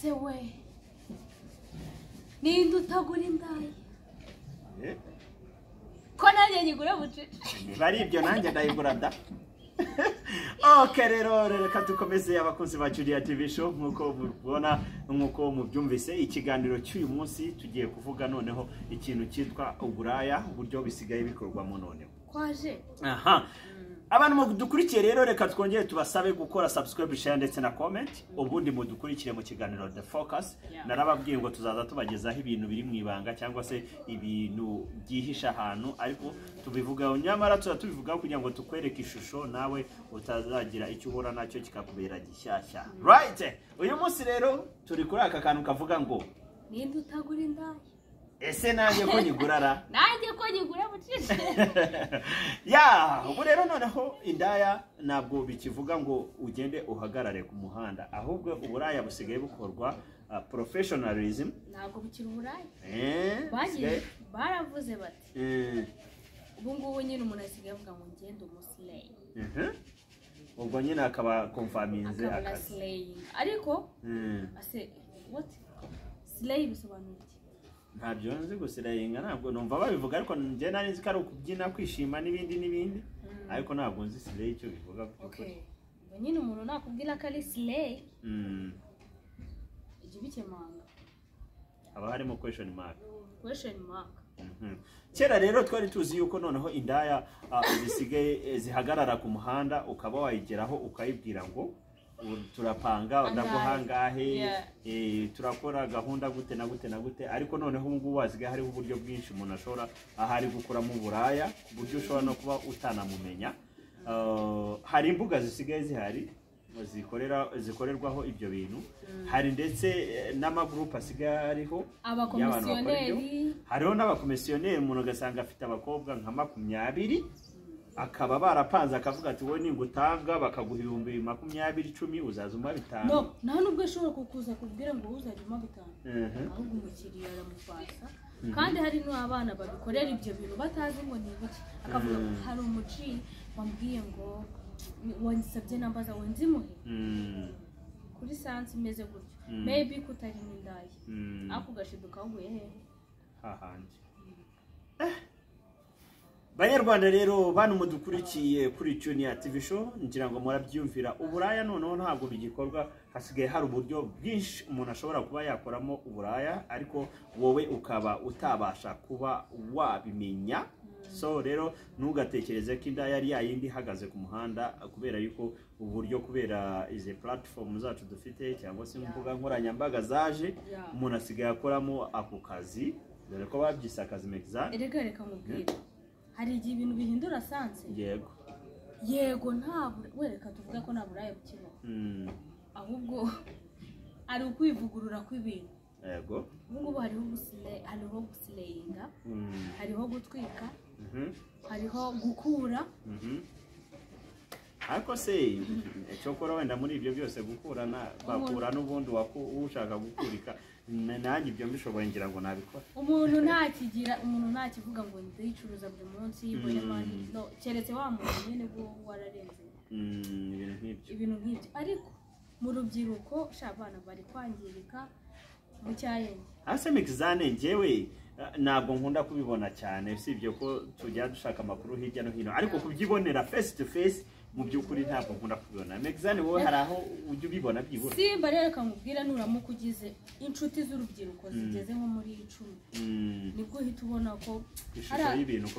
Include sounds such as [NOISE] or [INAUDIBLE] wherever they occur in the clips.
ese we ninde utagura indaya ko nanjye nyigura bucece niba ari ibyo nanjye ndayigura da ok rero reka dukomeze abakunzi ba Julia TV show nk'uko mubibona nk'uko mubyumvise ikiganiro cy'uyu munsi tugiye kuvuga noneho ikintu cyitwa uburaya uburyo bisigaye bikorwamo noneho kwaje aha abantu mudukurikiye rero reka twongere tubasabe gukora subscribe share ndetse na comment. Ubundi mudukurikire mu kiganiro the focus. Narababwiye ngo tuzaza tubagezaho ibintu biri mu ibanga cyangwa se ibintu byihishe ahantu. Ariko tubivugaho nyamara tuza tubivugaho kugira ngo tukwereke ishusho nawe utazagira icyo uhura na cyo kikakubera gishyashya. Right? Uyu munsi rero turi kuri aka kantu kavuga ngo ninde utagura indaya? Ese nanjye ko nyigurara nanjye ko nyigura bucece ya ubu rero noneho indaya ntabwo bikivuga ngo ugende uhagarare ku muhanda. Ahubwo uburaya busigaye bukorwa uh, professionalism. Ntabwo bukiri uburaya eh, baravuze bati eh, ubu ngubu nyine umuntu asigaye avuga ngo ngende umusileyi mhm. ubwo nyine akaba konfaminze akabona akazi. ariko ase what? Sileyi bisobanura ntabyo nzi gusirayinga ntabwo numva babivuga ariko njye nari nzi ko ari ukubyina kwishima n'ibindi n'ibindi. Ariko ntabwo nzi sireyi icyo bivuga by'ukuri. nyine umuntu nakubwira ko ari sileyi Mm. ijya ubikemanga haba harimo question mark. Question mark. Mhm. kera rero twari tuzi yuko noneho indaya ah, zisigaye eh, zihagarara ku muhanda ukaba wayigeraho ukayibwira ngo "Ubu turapanga Angahe." ndaguhangahe eh, turakora gahunda gute na gute na gute ariko noneho ubu ngubu hasigaye hariho uburyo bwinshi umuntu ashobora ahari gukuramo uburaya ku buryo ushobora no kuba utanamumenya. Ah, hari imbuga zisigaye zihari zikorerwaho ibyo bintu. Hari ndetse eh, n'amagurupe asigaye ariho y'abantu bakora ibyo. hariho n'abakomisiyoneri umuntu ugasanga afite abakobwa nka makumyabiri akaba barapanze akavuga ati wowe ningutanga bakaguha ibihumbi makumyabiri icumi uzaza umpa bitanu no nta nubwo ashobora kukuza kubwira ngo uzajya umpa bitanu ahubwo umukiriya aramufasa kandi hari n'abana babikorera ibyo bintu batazi ngo ni ibiki akavuga ngo Mm. hari umuci wambwiye ngo wansabye nambaza ngo nzimuhe Mm. kuri sansi imeze gutyo Mm. maybe kutari n'indaya Mm. ako gashiduka kaguye hehe hahandi. Banyarwanda rero bantu mudukurikiye kuri junior tv show ngira ngo murabyumvira. Uburaya noneho ntabwo bigikorwa hasigaye hari uburyo bwinshi umuntu ashobora kuba yakoramo uburaya ariko wowe ukaba utabasha kuba wabimenya. So rero ntugatekereze ko inda yari yayindi ihagaze ku muhanda kubera yuko uburyo kubera izi platform zacu dufite cyangwa se imbuga nkoranyambaga zaje umuntu asigaye akoramo ako kazi. Dore ko babyise akazi mekizani erega reka mubwire. Hari igihe ibintu bihindura sansi yego. Yego nta bura- we reka tuvuge ko nta buraya bukibaho Mm, ahubwo ari ukwivugurura kw'ibintu. Yego. Ubu ngubu hariho gusile- hariho gusileyinga Mm, hariho gutwika mhm, hariho gukura mhm. Ariko se cyokora wenda muri ibyo byose gukurana bakura n'ubundi ushaka gukurika. Na- nanjye ibyo mbishoboye ngira ngo nabikora. Umuntu ntakigira umuntu ntakivuga ngo ndicuruza buri munsi Mm. no keretse wa muntu nyine bwo wararenze. Mm, ibintu nk'ibyo. Ibintu nk'ibyo. Ariko mu rubyiruko abana bari kwangirika mu cyayenge. Hasi mekizane njyewe eh, ntabwo nkunda kubibona cyane. Usibye ko tujya dushaka amakuru hirya no hino. Ariko kubyibonera face to face mu by'ukuri ntabwo nkunda kubibona mekizane wowe? Hari aho ujya ubibona byibura simba rero reka nkubwire nuramuka ugize inshuti z'urubyiruko zigeze nko muri icumi Mm, ni bwo uhita ubona ko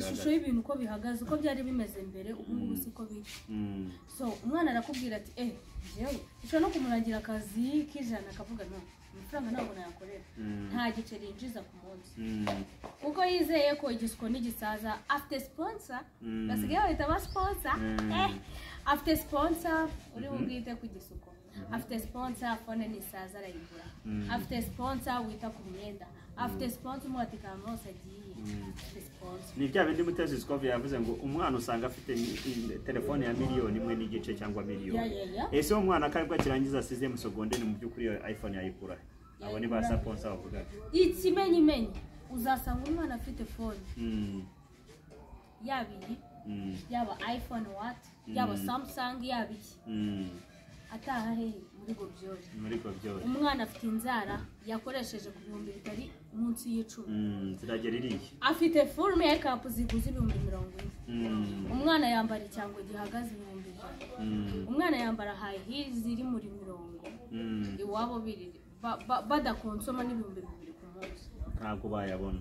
ishusho y'ibintu uko bihagaze. uko byari bimeze mbere ubu ngubu siko biri. So umwana arakubwira ati eh jewe ushobora no kumurangira akazi k'ijana akavuga no amafaranga ntabwo nayakorera. Mm. nta giceri yinjiza ku munsi. Mm, kuko yizeye ko igisuko n'igisaza afite sponsor Mm. basigaye bahita ba sponsor. Mm. eh afite sponsor uri bubwite ku gisuko. Afite sponsor fone n'isaza arayigura. Afite sponsor wita ku myenda afite sponsor umuhatika ahantu hose agiye. Mm. afite sponsor. Ni bya bindi mutezi sikovi yavuze ngo umwana usanga afite ni- telefone ya miliyoni imwe n'igice cyangwa ya miliyoni ese uwo mwana akaribwo akirangiza asize mu segonderi mu by'ukuri iyo iphone yayikura. Abo ni ba saponsa bavuga ikimenyimenyi uzasanga umwana afite fone Mm, yaba iyi? Mm, yaba iphone what? Yaba samsung yaba iki? Ataha hehe. Muri gobyori umwana afite inzara yakoresheje ku bihumbi bitari munsi y'icumi. Mm, ziragera iriya afite full ziguze ibihumbi mirongo ine. Mm, umwana yambara icyangwe gihagaze ibihumbi ijana mm, umwana yambara high heels ziri muri mirongo. Iwabo badakonsoma n'ibihumbi bibiri ku munsi. Ntabwo bayabona.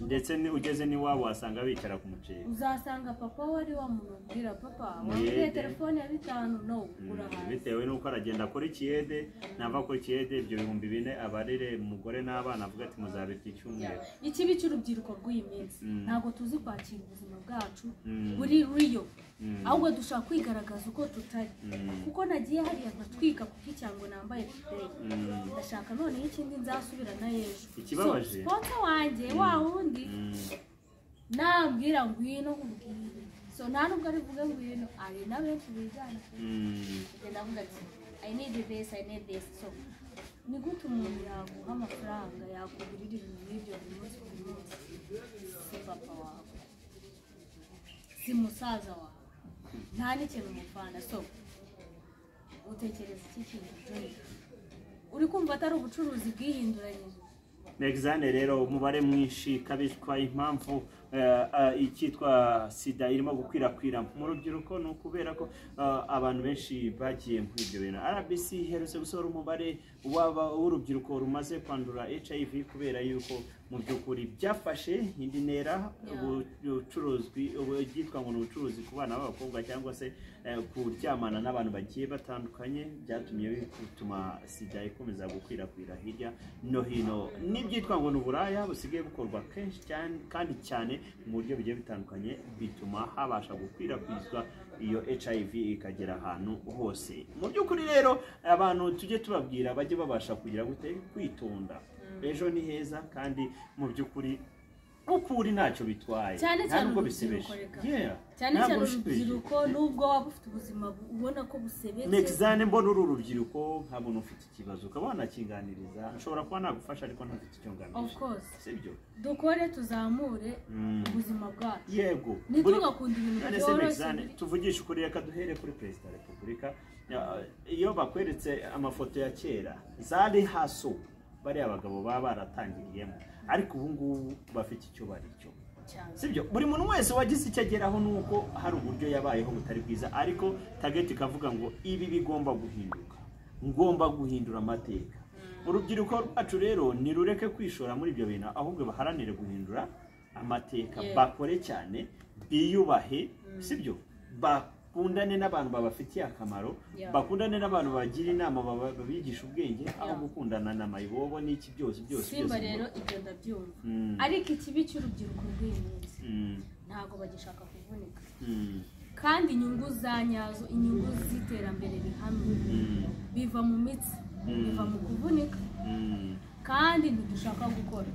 Ndetse ugeze n'iwabo wasanga bicara ku muceri uzasanga papa wari wamubwira papa wamuriye telefone ya bitanu no Mm, bitewe n'uko aragenda akora ikiyede nava kuri ikiyede ibyo bihumbi bine abarere umugore n'abana avuga ati muzabirya icyumweru ikibi cy'urubyiruko rw'iyi minsi Mm. ntabwo tuzi kwakira ubuzima bwacu Mm. buri riyo. Ahubwo dushaka kwigaragaza uko tutari. Mm. kuko nagiye hariya nkatwika kuko icyango nambaye today Mm. ndashaka noneho ikindi nzasubirana y'ejo Ikibabaje. So, sponsor wanjye wa wundi Mm. nabwira ngwino nkubwire. So nta nubwo ari buvuge ngwino ari na benshi bigana Mm. agenda avuga ati i need this i need this. So ni gute umuntu yaguha amafaranga yakugurira ibintu nk'ibyo buri munsi buri munsi? Si papa wawe. Si musaza wawe. Nta n'ikintu umufana so utekereza iki kintu uri kumva atari ubucuruzi bwihinduranyije Nexane rero umubare mwinshi kabitwa impamvu eh, eh, icyitwa sida irimo gukwirakwira. Mu rubyiruko ni ukubera ko eh, abantu benshi bagiye muri ibyo bintu. Rbc iherutse gusohora umubare w'aba- w'urubyiruko rumaze kwandura hiv kubera yuko mu by'ukuri byafashe indi ntera ubucuruzwi ubu- byitwa ngo ni ubucuruzi ku bana b'abakobwa cyangwa se eh, kuryamana n'abantu bagiye batandukanye byatumye bituma sida ikomeza gukwirakwira hirya no hino. N'ibyitwa ngo ni uburaya busigaye bukorwa kenshi cyane kandi cyane mu buryo bugiye bitandukanye bituma habasha gukwirakwizwa iyo hiv ikagera ahantu hose. Mu by'ukuri rero abantu tujye tubabwira bajye babasha kugira gute kwitonda. Ejo ni heza kandi mu by'ukuri uko uri ntacyo bitwaye. Cyane nta cyane urubyiruko reka. Cyane cyane urubyiruko nubwo waba ufite ubuzima bu- ubona ko busebetse. Nexane mbona uri urubyiruko nkabona ufite ikibazo. Ukaba wanakinganiriza. Nshobora kuba nagufasha ariko ntafite icyo course. Sibyo dukore tuzamure Mm. ubuzima bwacu. Yego. Ntitugakunde ibintu byoroshye. tuvugishe ukuri reka duhere kuri perezida wa repubulika. Ya- iyo bakweretse amafoto ya kera zari haso. Bariya bagabo baba baratangiriyemo ariko ubu ngubu bafite icyo bari cyo. Sibyo buri muntu wese wagize icyo ageraho ni uko hari uburyo yabayeho butari bwiza ariko tageti ikavuga ngo ibi bigomba guhinduka. Ngomba guhindura amateka. Urubyiruko rwacu rero ntirureke kwishora muri ibyo bintu ahubwo baharanire guhindura amateka. Bakore cyane biyubahe. Sibyo bakundane n'abantu babafitiye akamaro bakundane n'abantu bagira inama babigisha ubwenge aho gukundana na mayibobo n'iki byose byose simba rero ibyo ndabyumva. Mm. ariko ikibi cy'urubyiruko rw'iyi minsi Mm, ntabwo bagishaka kuvunika. Mm, kandi inyungu za nyazo inyungu z'iterambere rihamye biva mu mitsi biva mu kuvunika. Kandi ntidushaka gukora.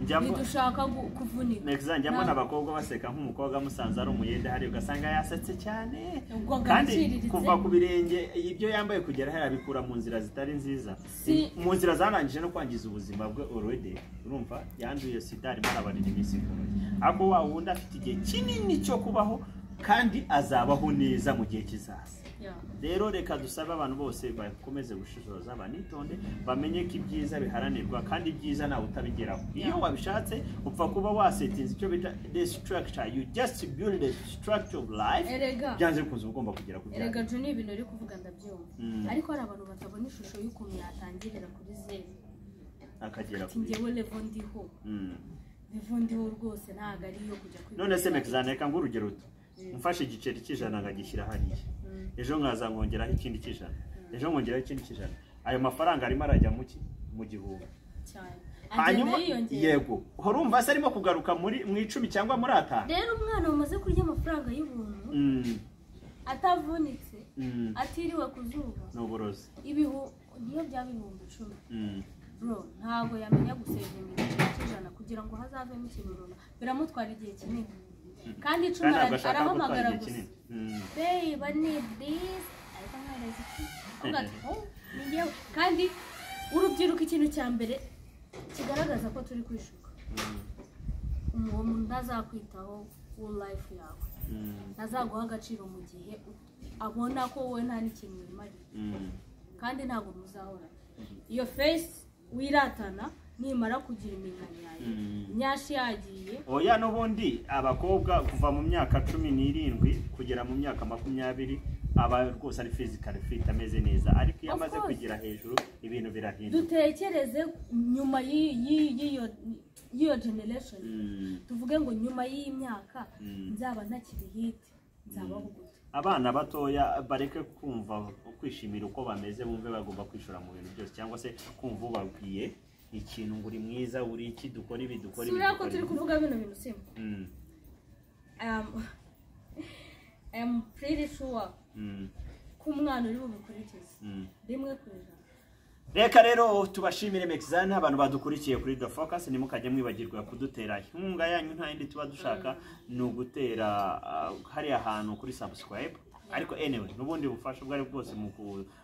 Ntidushaka kuvunika. Njya mbona abakobwa baseka nk'umukobwa musanze ari umuyede hariya ugasanga yasetse cyane. Kandi kuva ku birenge ibyo yambaye kugera hariya abikura mu nzira zitari nziza. Mu nzira zarangije no kwangiza ubuzima bwe already. Urumva? Yanduye sida arimo arabarira iminsi ku ntoki ariko wa wundi afite igihe kinini cyo kubaho kandi azabaho neza mu gihe kizaza. Rero reka dusabe abantu bose bakomeze gushishoza banitonde bamenye ko ibyiza biharanirwa kandi ibyiza ntawe utabigeraho iyo wabishatse upfa kuba wasetinze icyo bita the structure. You just build the structure of life. Byanze bikunze uba ugomba kugera ku byawe jo ni ibintu uri kuvuga ndabyumva. Mm. ariko hari abantu batabona ishusho y'ukuntu yatangirira kuri zeru akagera ati ku njyewe levo ndiho. Mm. levo ndiho rwose ntabwo ari iyo kujya kwiga none se mekizane reka ngo urugero ruto mfashe igiceri cy'ijana nkagishyira hariya. Mm. ejo nkaza nkongeraho ikindi cy'ijana ejo nkongeraho ikindi cy'ijana ayo mafaranga arimo arajya mu gihumbi. Hanyuma yego. Urumva se arimo kugaruka muri mu icumi cyangwa muri atanu? Rero umwana wamaze kurya amafaranga y'ubuntu Mm, atavunitse mm, atiriwe ku zuba ni uburozi. Ibihu niyo byaba ibihumbi icumi. Mm, ntabwo yamenya gusevinga igiceri cy'ijana kugira ngo hazavemo ikintu runaka. Biramutwara igihe kinini. Kandi icumi arahamagara gusa kinini Mm, babe I need this ariko mwereza iki ni kandi urubyiruko ikintu cya mbere kigaragaza ko turi kwishuka mm, uwo muntu ntazakwitaho wo life yawe ntazaguha agaciro mu gihe abona ko wowe nta n'ikintu wimarira mm. kandi ntabwo muzahora iyo face wiratana nimara kugira iminkanyari. Mm. nyashi yagiye. Oya n'ubundi abakobwa kuva mu myaka cumi n'irindwi kugera mu myaka makumyabiri aba rwose ari fizikali fit ameze neza. Ariko iyo amaze kugera hejuru ibintu birahinduka. Dutekereze nyuma y'i- y'i- y'iyo y'iyo generation. Mm. tuvuge ngo nyuma y'iyi myaka Mm. nzaba ntakiri hit nzabaho gute abana batoya bareke kumva kwishimira uko bameze bumve bagomba kwishora mu bintu byose cyangwa se kumva ubabwiye. Ikintu ngo uri mwiza uri iki? Dukora ibi dukora ibi sura ko dukora turi kuvuga bino bintu simba Mm, um, [LAUGHS] I'm pretty sure mm, ko umwana uri bubikurikize mm. rimwe ku ijana reka rero tubashimire mexizane abantu badukurikiye kuri the focus ntimukajya mwibagirwa kudutera inkunga yanyu nta yindi tuba dushaka ni ugutera ah, hariya hantu kuri subscribe. Ariko anyway n'ubundi bufasha ubwo ari bwo bwose mu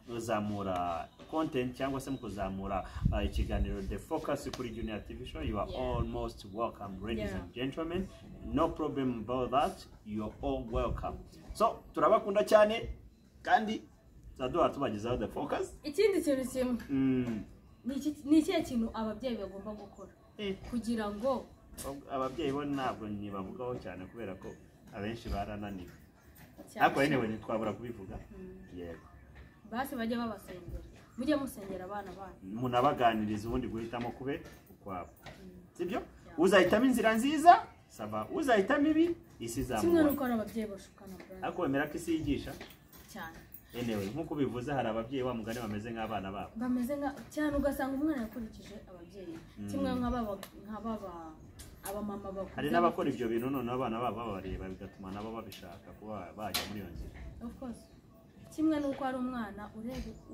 kuzamura content cyangwa se mu kuzamura ah, ikiganiro the focus kuri junior tv show. You are almost welcome ladies and gentlemen. No problem about that. You are all welcome. So turabakunda cyane kandi tuzaduha tubagezaho the focus. Ikindi kintu kimwe. Mm. ni iki- ni ikihe kintu ababyeyi bagomba gukora? Eh, kugira ngo ababyeyi bo ntabwo ntibavugaho cyane kubera ko abenshi barananiwe. Ariko anyway ntitwabura kubivuga. Mm. yego basi bajye babasengera. Mujye musengera abana banyu munabaganiriza ubundi guhitamo kube ukwabo sibyo? Uzahitamo inzira nziza saba uzahitamo ibi isi kimwe izamubona n'uko hari ababyeyi bashukana ariko wemera ko isi yigisha? Cyane. Anyway nk'uko bivuze hari ababyeyi wa mugani bameze nk'abana babo. Bameze nka cyane ugasanga umwana yakurikije ababyeyi. Kimwe nk'ababa nk'ababa abamama bakuze hari n'abakora ibyo bintu noneho abana babo babareba bigatuma nabo babishaka kuba bajya muri iyo nzira. Of course. Kimwe n'uko hari umwana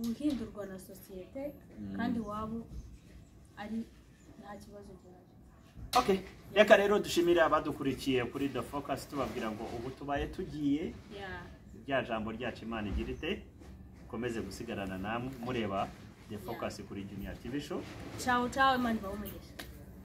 uhindurwa na sosiyete kandi waba ari nta kibazo gihari. Okay reka rero dushimire abadukurikiye kuri the focus tubabwira ngo ubu tubaye tugiye. Rya jambo ryacu imana igira ite? Mukomeze gusigarana namwe mureba the focus kuri junior tv show. Ciao ciao imana umugisha.